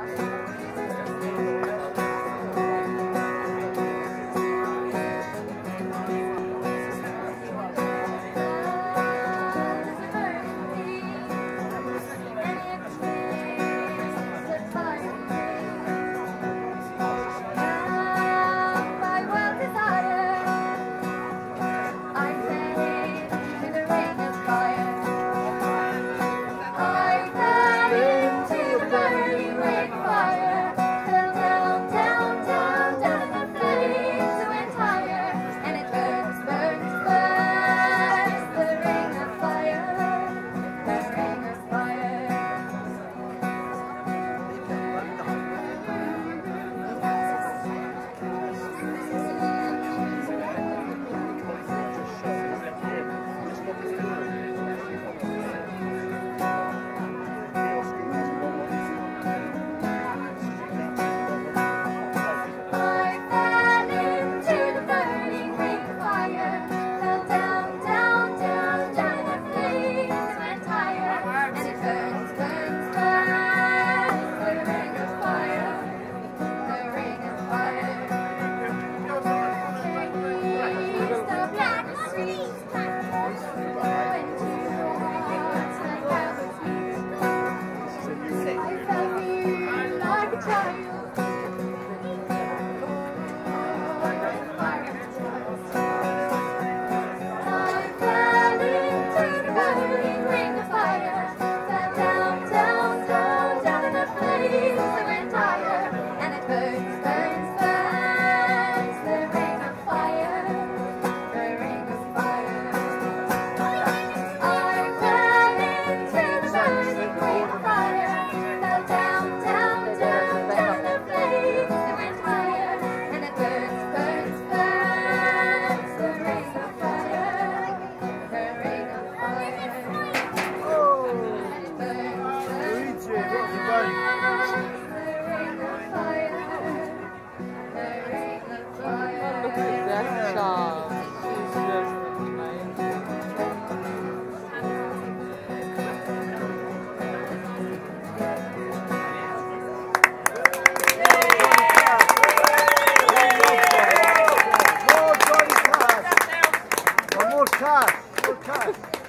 Bye. tell you. we're cut.